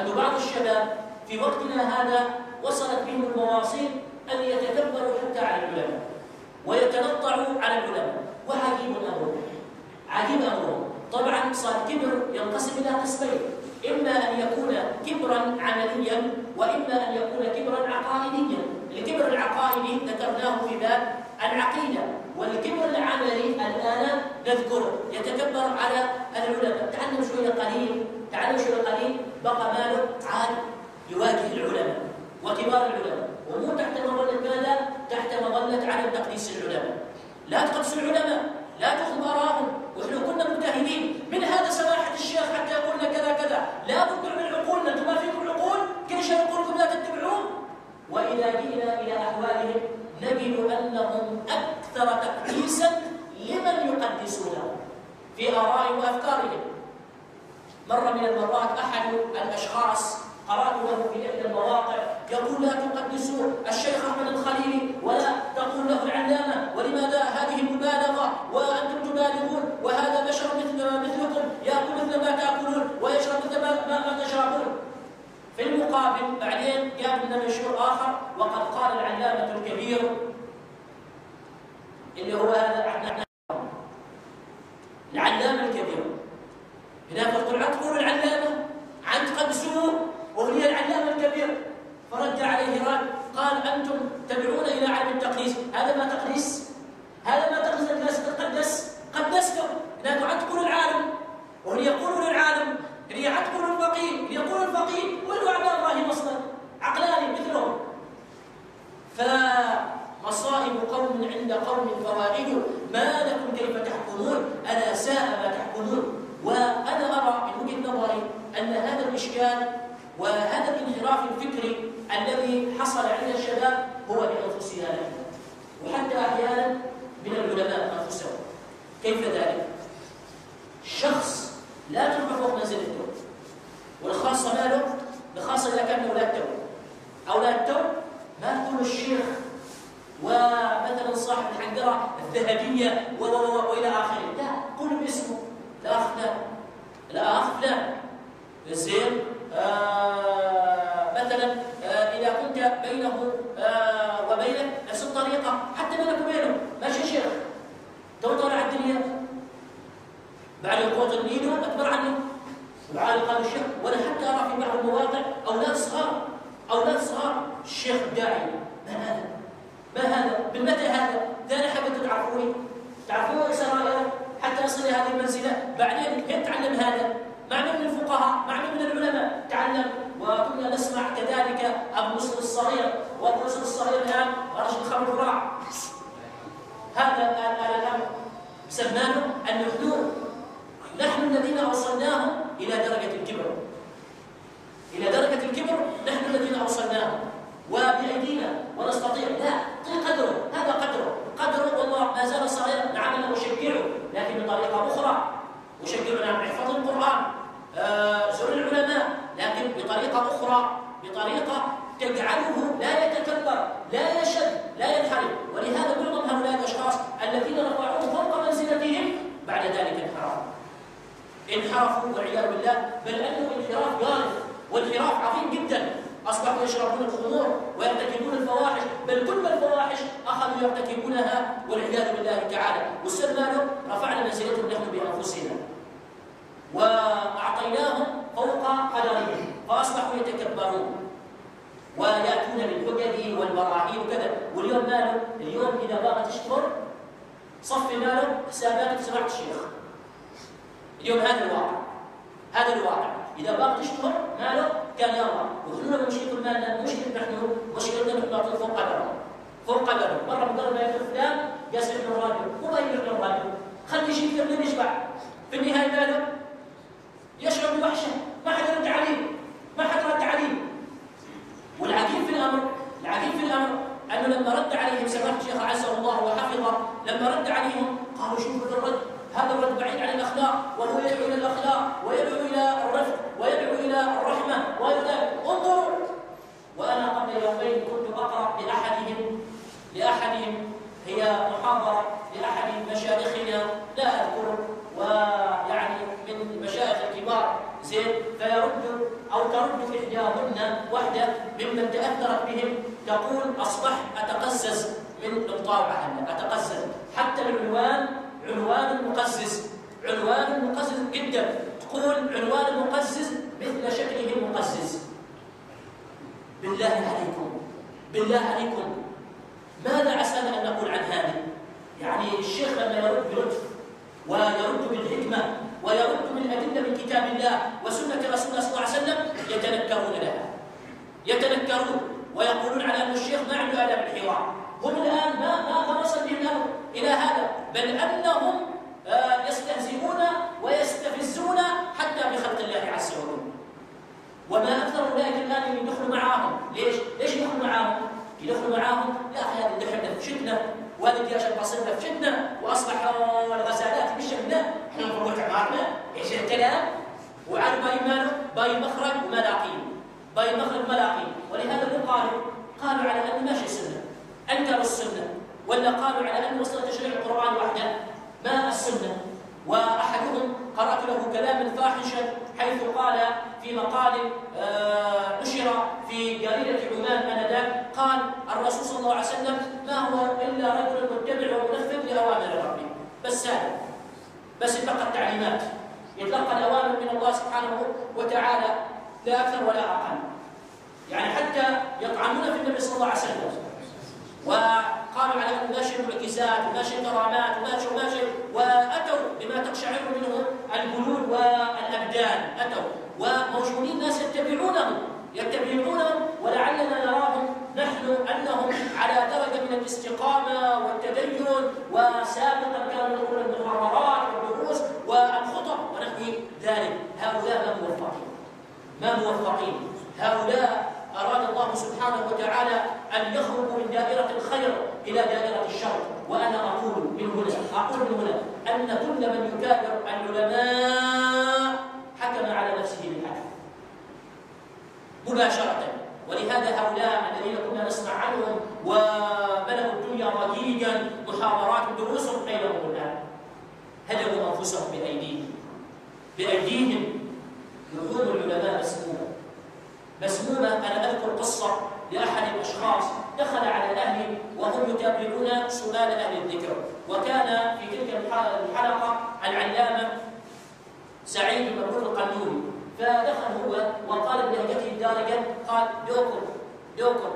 أن بعض الشباب في وقتنا هذا وصلت بهم المواصيل أن يتكبروا حتى على العلماء ويتنطعوا على العلماء. وعجيب الأمر عجيب أمر طبعا صار الكبر ينقسم إلى قسمين إما أن يكون كبرا عمليا وإما أن يكون كبرا عقائديا. الكبر العقائدي ذكرناه في باب العقيدة والكبر العملي الآن نذكره يتكبر على العلماء. تعلم شوية قليل تعلم شوية قليل. بقى ماله عاد يواجه العلماء وكبار العلماء ومو تحت مظلة ماذا؟ تحت مظلة عدم تقديس العلماء. لا تقدس العلماء لا تأخذ آراءهم وإحنا كنا مجتهدين. من هذا سماحة الشيخ حتى يقولنا كذا كذا. لا بد من عقولنا أنتم ما فيكم عقول؟ كل شيء يقولكم لا تتبعون. وإذا جئنا إلى أحوالهم نجد أنهم أكثر تقديسا لمن يقدسونه في آرائهم وأفكارهم. مرة من المرات أحد الأشخاص قرأت له في إحدى المواقع يقول لا تقدسوا الشيخ أحمد الخليلي ولا تقول له العلامة ولماذا هذه المبالغة؟ وأنتم تبالغون وهذا بشر مثل مثلكم يأكل مثل ما تأكلون ويشرب مثل ما, ما تشربون. في المقابل بعدين جاء لنا مشهور آخر وقد قال العلامة الكبير اللي هو هذا العلامة الكبير القرآن تقول العلامة عن تقدسوه وهي العلامة الكبير فرد عليه رد قال أنتم تدعون إلى عدم التقديس. هذا ما تقديس؟ هذا ما تقديس الناس تتقدس قدسته هناك عن تقول العالم وهل يقول للعالم. اللي عن تقول الفقيه اللي يقول الفقيه. وين أعداء الله مصدر؟ عقلاني مثلهم. فمصائب قوم عند قوم فوائد ما لكم كيف تحكمون؟ ألا ساء ما تحكمون؟ وأنا أرى من وجهة نظري أن هذا الإشكال وهذا الانحراف الفكري الذي حصل عند الشباب هو بأنفسنا نحن وحتى أحيانا من العلماء أنفسهم كيف ذلك؟ شخص لا ترفع فوق منزلته والخاصة ماله؟ بخاصة إذا كان أولاد تو أولاد تو ما تقول الشيخ ومثلا صاحب الحنجرة الذهبية وإلى آخره لا قل باسمه الأخ فلان الأخ فلان زين آه مثلا آه إذا كنت بينه آه وبينك نفس الطريقة حتى بينك وبينه ماشي شيخ. تو طالع الدنيا. بعد القوة النيدو أكبر عنه وعالي قال الشيخ وأنا حتى أرى في بعض المواقع أولاد صغار. أولاد صغار. الشيخ الداعي ما هذا؟ ما هذا؟ بالمتى هذا؟ ثاني حاجة تعرفوني. تعرفون سرايا. حتى يصل إلى هذه المنزلة. بعدين كيف تعلم هذا؟ مع من الفقهاء مع من العلماء تعلم وكنا نسمع كذلك ابو مسلم الصغير وابو مسلم الصغير الان رجل الخمر راع هذا الامر سماه النحنون نحن الذين اوصلناهم إلى درجه الكبر إلى درجه الكبر نحن الذين اوصلناهم وبايدينا ونستطيع لا طيب قدره هذا قدره قدره والله ما زال صغيرا نعم أنا اشجعه لكن بطريقه أخرى اشجعنا على حفظ القرآن آه زر العلماء لكن بطريقة أخرى بطريقة تجعله لا يتكبر لا يشد لا ينحرف. ولهذا معظم هؤلاء الأشخاص الذين رفعوه فوق منزلتهم بعد ذلك انحرفوا. انحرفوا والعياذ بالله بل أنه انحراف غالب وانحراف عظيم جدا. أصبحوا يشربون الخمور ويرتكبون الفواحش بل كل الفواحش أخذوا يرتكبونها والعياذ بالله تعالى. والسلمان رفعنا منزلتهم نحن بأنفسنا. وأعطيناهم فوق قدرهم فأصبحوا يتكبرون. ويأتون بالحجج والبراهين وكذا. واليوم ماله؟ اليوم إذا بغى تشكر صفي ماله؟ حساباتك سمعت الشيخ اليوم هذا الواقع. هذا الواقع. إذا بغى تشكر ماله؟ كان يلا وكلنا مشكلة مالنا. مشكلة نحن مشكلتنا نحن نعطيه فوق قدرهم فوق قدرهم مرة مجرد ما يقول فلان جالس يحضر الراديو مو يحضر الراديو خلي شيء يقدر يشبع في النهاية ماله؟ يشعر بوحشة ما حد رد عليه ما حد رد عليه والعجيب في الأمر العجيب في الأمر أنه لما رد عليهم سماحة الشيخ عزه الله وحفظه لما رد عليهم قالوا شوفوا الرد. بهم تقول أصبح أتقزز من المطاوعة أتقزز. حتى العنوان عنوان مقزز عنوان مقزز جدا. تقول عنوان المقزز مثل شكله المقزز. بالله عليكم بالله عليكم. ماذا عسانا أن نقول عن هذه يعني الشيخ لما يرد بلطف ويرد بالحكمة ويرد بالأدلة من كتاب الله وسنة رسول الله صلى الله عليه وسلم يتنكرون لها. يتنكرون. ويقولون على أن الشيخ ما عنده آداب الحوار. هم الآن ما ما وصل بهم إلى هذا. بل أنهم آه، يستهزئون ويستفزون حتى بخلق الله عز وجل. وما أكثر أولئك الآن يدخلوا معاهم. ليش؟ ليش يدخلوا معاهم؟ يدخلوا معاهم يا أخي هذه دخلنا في فتنة وهذه الجيش البصيرة في فتنة وأصبح الغزالات بالشملة إحنا نفوت عمارنا إيش الكلام؟ وعاد باي ماله؟ باي مخرج وملاقين باي مخرج ملاقين ولهذا هم قالوا قالوا على أن ماشي سنة أنكروا السنة ولا قالوا على أن مسألة تشريع القرآن وحده ما السنة؟ وأحدهم قرأت له كلاما فاحشا حيث قال في مقال آه، نشر في جريدة عمان آنذاك قال الرسول صلى الله عليه وسلم ما هو إلا رجل متبع ومنفذ لأوامر ربه بس هذا. بس يتلقى التعليمات يتلقى الأوامر من الله سبحانه وتعالى لا أكثر ولا أقل. يعني حتى يطعنون في النبي صلى الله عليه وسلم. وقالوا على ماشي معجزات وماشي كرامات وماشي وماشي وأتوا بما تقشعر منه الجلود والأبدان. أتوا. وموجودين ناس يتبعونهم يتبعونهم ولعلنا نراهم. نحن أنهم على درجة من الاستقامة والتدين وسابقا كانوا يقولون المحاضرات والدروس والخطب ونحو ذلك. هؤلاء ما موفقين. ما موفقين. هؤلاء أراد الله سبحانه وتعالى أن يخرجوا من دائرة الخير إلى دائرة الشر. وأنا أقول من هنا أقول من هنا أن كل من يكابر العلماء حكم على نفسه بالحكم. مباشرة. ولهذا هؤلاء الذين كنا نسمع عنهم وبلغوا الدنيا ضجيجا محاضرات دروس بينهم الآن. هدموا أنفسهم بأيديهم. بأيديهم لحوم العلماء مسمومة. مسمومة أنا أذكر قصة لأحد الأشخاص دخل على أهلي وهم يتابعون سؤال أهل الذكر. وكان في تلك الحلقة العلامة سعيد بن القنوني فدخل هو وقال بلهجته الدارجة قال دوكم دوكم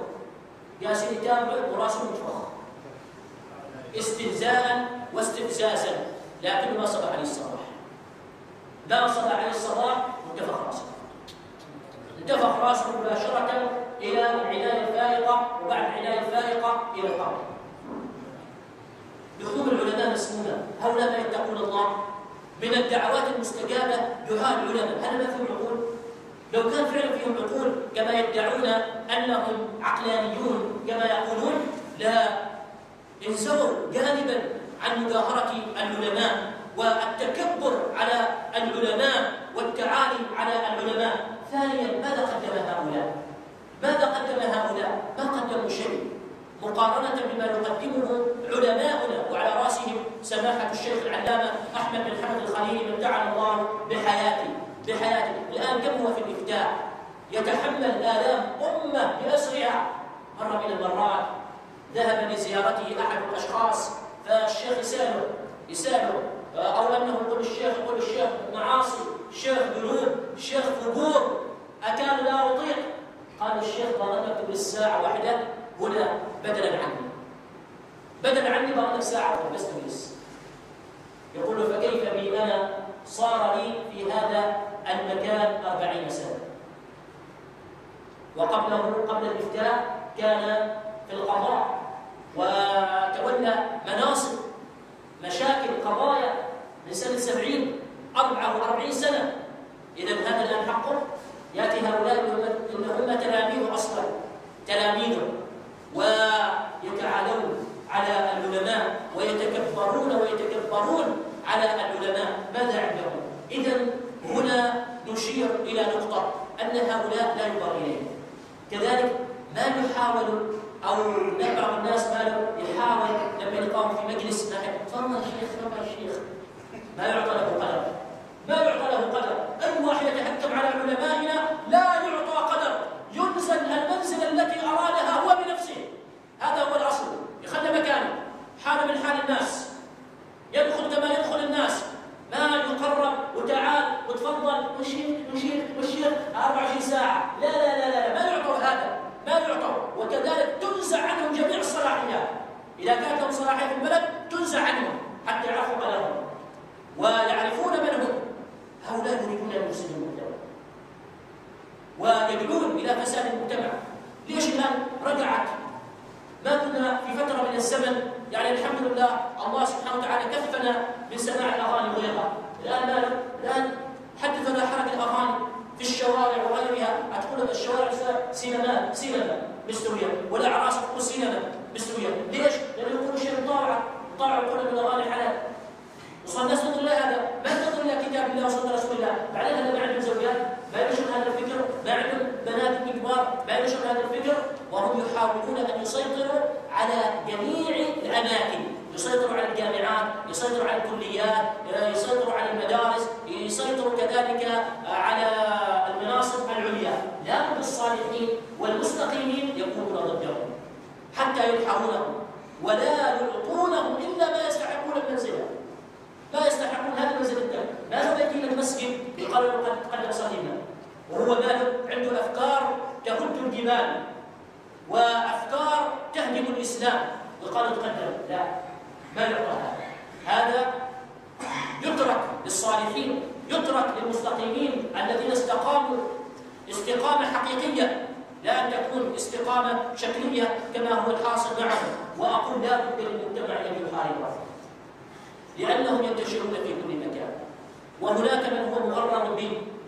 جالسين يتابعوا وراسهم متفخ استهزاء واستفزازا لكن ما صبح عليه الصباح ما صبح عليه الصباح وانتفخ راسه. انتفخ راسه مباشرة إلى العناية الفائقة وبعد العناية الفائقة إلى القبر. دخول العلماء مسمومة هؤلاء ما يتقون الله؟ من الدعوات المستجابة دعاء العلماء. هل ما فيهم عقول؟ لو كان فعلا فيهم عقول كما يدعون أنهم عقلانيون كما يقولون لا. انزووا جانبا عن مجاهرة العلماء والتكبر على العلماء والتعالي على العلماء. ثانيا ماذا قدم هؤلاء؟ ماذا قدم هؤلاء؟ ما قدموا شيء؟ مقارنة بما يقدمه علماؤنا وعلى رأسهم سماحة الشيخ العلامة أحمد بن حمد الخليلي من دعا الله بحياته بحياته. الآن كم هو في الإفتاء؟ يتحمل آلام أمة بأسرها مرة من المرات. ذهب لزيارته أحد الأشخاص فالشيخ يسأله يسأله أو أنه يقول الشيخ يقول الشيخ معاصي الشيخ ذنوب الشيخ فجور أكان لا أطيق قال الشيخ ظلمت بالساعة واحدة هنا بدلا عني بدلا بس تجلس يقول فكيف بي أنا صار لي في هذا المكان أربعين سنة؟ وقبله قبل الإفتاء كان في القضاء وتولى مناصب مشاكل قضايا من سنة سبعين أربعة وأربعين سنة. إذا هذا الآن حقه. يأتي هؤلاء إن هم تلاميذ ويتعالون على العلماء ويتكبرون ويتكبرون على العلماء ماذا عندهم؟ إذا هنا نشير إلى نقطة أن هؤلاء لا ينظر إليهم كذلك ما يحاول أو بعض الناس ماله يحاول لما يلقاهم في مجلس تفضل الشيخ تفضل الشيخ ما يعطى له قدر. ما يعطى له قدر. أي أي واحد يتهكم على علمائنا لا يعطى قدر. ينزل المنزلة التي أرادها هو بنفسه. هذا هو الأصل. يخلى مكانه. حال من حال الناس. يدخل كما يدخل الناس. ما يقرب وتعال وتفضل. وشيخ وشيخ وشيخ. 24 ساعة. لا لا لا لا ما يعطوا هذا ما يعطوا وكذلك تنزع عنهم جميع الصلاحيات إذا كانت لهم صلاحية في البلد تنزع عنهم حتى يعرفوا قدرهم ويعرفون من هم هؤلاء يريدون أن يفسدوا المجتمع ويدعون إلى فساد المجتمع. ليش الآن رجعت؟ ما كنا في فترة من الزمن يعني الحمد لله الله سبحانه وتعالى كفنا من سماع الأغاني وغيرها الآن الآن ولا حركة الأغاني في الشوارع وغيرها. أتقول الشوارع سينما سينما مستوية. والأعراس تقول سينما. مستوية ليش؟ لأنه يقولوا شيء طاعة طاعة كل من الأغاني حلال. وصار الناس تنظر هذا. ما تنظر إلى كتاب الله وسنة رسول الله. بعدين هذا ما عندهم زوجات ما ينشر هذا الفكر. ما عندهم بنات كبار ما ينشر هذا الفكر. وهم يحاولون أن يسيطروا على جميع الأماكن. يسيطروا على الجامعات يسيطروا على الكليات يسيطروا على المدارس يسيطروا كذلك على المناصب العليا. لكن الصالحين والمستقيمين يكونون ضدهم حتى يلحقونهم ولا يعطونهم إلا ما يستحقون المنزلة. ما يستحقون هذا المنزل الثاني ماذا يأتي إلى المسجد يقال له قد صلينا وهو ماذا عنده أفكار تهد الجبال وأفكار تهدم الإسلام. يقال تقدم لا ما يعطى هذا. هذا يترك للصالحين يترك للمستقيمين الذين استقاموا استقامة حقيقية. لا تكون استقامة شكلية كما هو الحاصل معهم. وأقول لا بد للمجتمع أن يحاربه لأنهم ينتشرون في كل مكان. وهناك من هو مغرر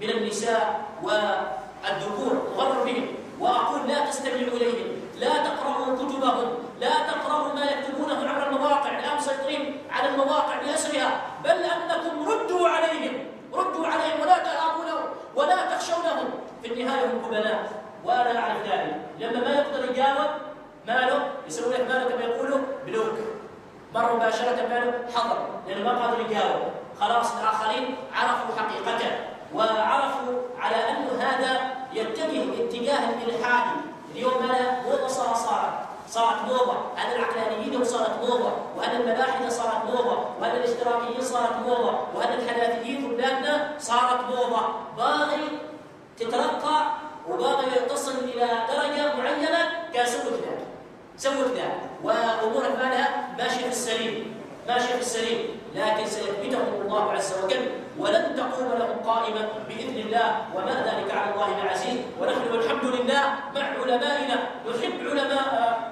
من النساء والذكور. مغرر بهم. وأقول لا تستمعوا إليهم. لا تقرأوا كتبهم. لا تقرأوا ما يكتبونه عبر المواقع. الآن مسيطرين على المواقع بأسرها. بل أنكم ردوا عليهم. ردوا عليهم. ولا تهابونهم ولا تخشونهم. في النهاية هم كبناء وأنا أعرف ذلك لما ما يقدر يجاوب ماله يسوي لك ماله كما يقولوا بلوك. مر مباشرة ماله حضر لأنه ما قادر يجاوب. خلاص الآخرين عرفوا حقيقته وعرفوا على أن هذا يتجه اتجاه الإلحادي اليوم ماذا موضة صار صارت صارت موضة. هذا العقلانيين صارت موضة وهذا الملاحدة صارت موضة وهذا الاشتراكيين صارت موضة وهذا الحداثيين في بلادنا صارت موضة. باغي تترقى سووا كذا وأمورك مالها ماشية في السليم. ماشية في السليم. لكن سيثبتهم الله عز وجل ولن تقوم لهم قائمة بإذن الله. وما ذلك على الله بعزيز ونحن والحمد لله مع علمائنا. نحب علماء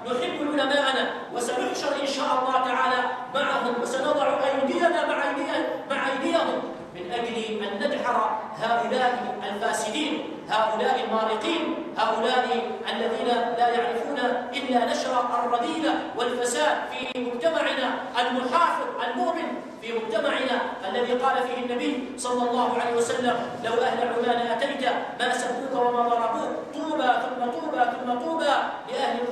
نحب علماءنا. وسنحشر إن شاء الله تعالى معهم. وسنضع أيدينا مع أيديهم مع أيديهم من أجل أن ندحر هؤلاء الفاسدين هؤلاء المارقين هؤلاء الذين لا يعرفون إلا نشر الرذيلة والفساد في مجتمعنا المحافظ المؤمن في مجتمعنا الذي قال فيه النبي صلى الله عليه وسلم لو أهل عمان أتيت ما سبوك وما ضربوك طوبى ثم طوبى ثم طوبى لأهل